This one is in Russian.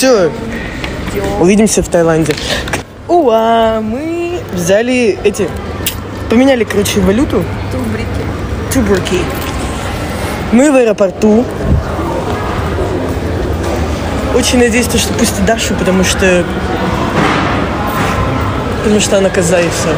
все. Увидимся в Таиланде. Уа, мы взяли эти... Поменяли, короче, валюту. Тубрики. Тубрики. Мы в аэропорту. Очень надеюсь, то, что пустят Дашу, потому что... Потому что она коза и все.